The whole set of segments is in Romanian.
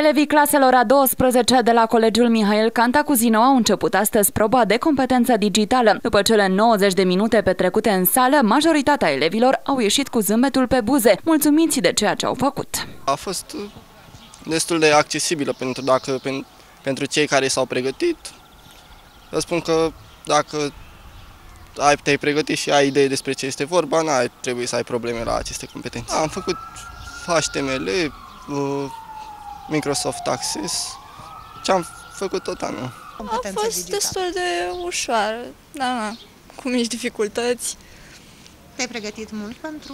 Elevii claselor a 12 de la Colegiul Mihail Cantacuzino au început astăzi proba de competență digitală. După cele 90 de minute petrecute în sală, majoritatea elevilor au ieșit cu zâmbetul pe buze, mulțumiți de ceea ce au făcut. A fost uh, destul de accesibilă pentru, dacă, pen, pentru cei care s-au pregătit. Vă spun că dacă ai, te-ai pregătit și ai idee despre ce este vorba, n-ai trebuie să ai probleme la aceste competențe. Am făcut HTML, uh, Microsoft Access, ce am făcut tot anul. A fost digital. destul de ușoară, da, da, cu mici dificultăți. Te-ai pregătit mult pentru...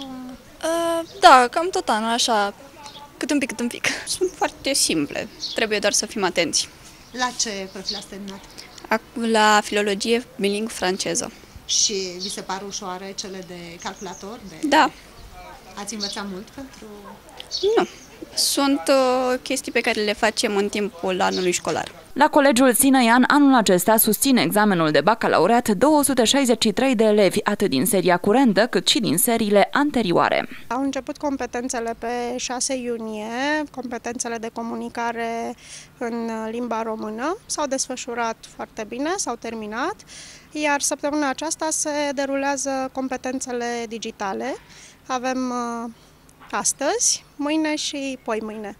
Uh, da, cam tot anul, așa, cât un pic, cât un pic. Sunt foarte simple, trebuie doar să fim atenți. La ce profil ați terminat? La filologie biling franceză. Și vi se par ușoare cele de calculator? De... Da. Ați învățat mult pentru... Nu. Sunt uh, chestii pe care le facem în timpul anului școlar. La Colegiul Sinăian, anul acesta susține examenul de bacalaureat 263 de elevi, atât din seria curentă, cât și din seriile anterioare. Au început competențele pe 6 iunie, competențele de comunicare în limba română. S-au desfășurat foarte bine, s-au terminat, iar săptămâna aceasta se derulează competențele digitale. Avem uh, astăzi, mâine și poi mâine,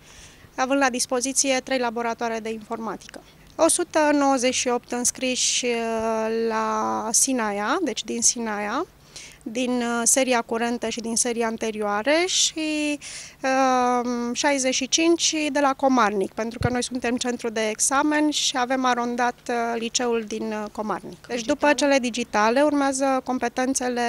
având la dispoziție trei laboratoare de informatică. 198 înscriși uh, la Sinaia, deci din Sinaia, din uh, seria curentă și din seria anterioare și uh, 65 de la Comarnic, pentru că noi suntem centru de examen și avem arondat uh, liceul din uh, Comarnic. Deci după cele digitale urmează competențele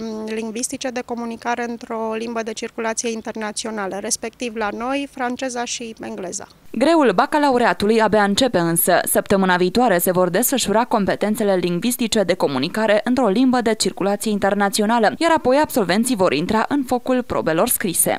um, lingvistice de comunicare într-o limbă de circulație internațională, respectiv la noi franceza și engleza. Greul bacalaureatului abia începe însă. Săptămâna viitoare se vor desfășura competențele lingvistice de comunicare într-o limbă de circulație internațională, iar apoi absolvenții vor intra în focul probelor scrise.